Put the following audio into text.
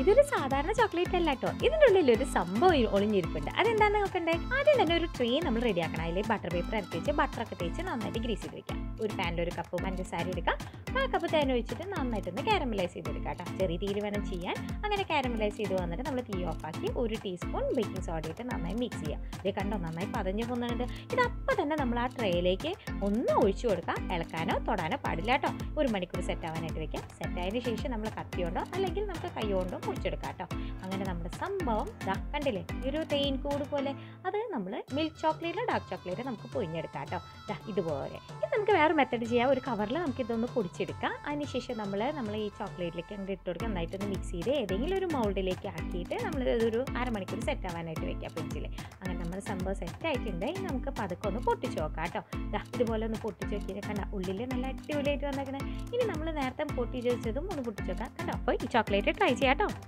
ഇതൊരു സാധാരണ ചോക്ലേറ്റ് അല്ല കേട്ടോ ഇതിന്റെ ഉള്ളിൽ ഒരു സംഭവം ഒളിഞ്ഞിരിപ്പുണ്ട്. അതെന്താണെന്ന് നോക്കണ്ടേ? ആദ്യം തന്നെ ഒരു ട്രേ നമ്മൾ റെഡിയാക്കണം അതിൽ ബട്ടർ പേപ്പർ ഇറക്കി വെച്ച് ബട്ടറൊക്കെ തേച്ച് നന്നായിട്ട് ഗ്രീസ് ചെയ്ത് വെക്കാം. ഒരു പാനിൽ ഒരു കപ്പ് പഞ്ചസാര എടുക്കാം. ആ കപ്പ് തേൻ ഒഴിച്ചിട്ട് നന്നായിട്ടൊന്ന് കാരമലൈസ് ചെയ്തെടുക്കാം കേട്ടോ. ചെറിയ തീയിൽ വേണം ചെയ്യാൻ. അങ്ങനെ കാരമലൈസ് ചെയ്ത് വന്നിട്ട് നമ്മൾ തീ ഓഫാക്കി ഒരു ടീസ്പൂൺ ബേക്കിംഗ് സോഡ ഇട്ട് നന്നായി മിക്സ് ചെയ്യാം ഇത് കണ്ടോ? നന്നായി പതഞ്ഞു പോകുന്നുണ്ട്. ഇത് അപ്പം തന്നെ നമ്മൾ ആ ട്രേയിലേക്ക് ഒന്ന് ഒഴിച്ചു കൊടുക്കാം. ഇളക്കാനോ തൊടാനോ പാടില്ല കേട്ടോ. ഒരു മണിക്കൂർ സെറ്റ് ആവാനായിട്ട് വെക്കാം. സെറ്റ് ആയതിനു ശേഷം നമ്മൾ കത്തി കൊണ്ടോ അല്ലെങ്കിൽ നമുക്ക് കൈ കൊണ്ടോ മുറിച്ചെടുക്കാം കേട്ടോ. അങ്ങനെ നമ്മുടെ സംഭവം ദാ കണ്ടില്ലേ? ഒരു തേൻ കൂട് പോലെ. അത് നമ്മൾ മിൽക്ക് ചോക്ലേറ്റിലോ ഡാർക്ക് ചോക്ലേറ്റ് നമുക്ക് പൊഴിഞ്ഞെടുക്കാം കേട്ടോ. ഇതുപോലെ. ഇത് നമുക്ക് വേറെ മെത്തേഡ് ചെയ്യാം. ഒരു കവറിൽ നമുക്ക് ഇതൊന്ന് പൊടിച്ചെടുക്കാം അതിനുശേഷം നമ്മൾ നമ്മൾ ഈ ചോക്ലേറ്റിലേക്ക് അങ്ങോട്ട് ഇട്ട് കൊടുക്കുക. നന്നായിട്ടൊന്ന് മിക്സ് ചെയ്ത് ഏതെങ്കിലും ഒരു മൗൾഡിലേക്ക് ആക്കിയിട്ട് നമ്മൾ ഇതൊരു അരമണിക്കൂർ സെറ്റ് ആവാനായിട്ട് വെക്കാം ഫ്രിഡ്ജിൽ അങ്ങനെ നമ്മുടെ സംഭവം സെറ്റ് ആയിട്ടുണ്ട്. ഇനി നമുക്ക് പതുക്കെ ഒന്ന് പൊട്ടിച്ച് നോക്കാം കേട്ടോ. ഇതുപോലെ ഒന്ന് പൊട്ടിച്ച് നോക്കിയിട്ട് കണ്ട? ഉള്ളിൽ നല്ല അടിപൊളിയായിട്ട് വന്നേക്കണേ. ഇനി നമ്മൾ നേരത്തെ പൊട്ടിച്ച് വെച്ചതും ഒന്ന് പൊട്ടിച്ച് നോക്കാം. കണ്ടോ? അപ്പോൾ ഈ ചോക്ലേറ്റ് ട്രൈ ചെയ്യാം കേട്ടോ.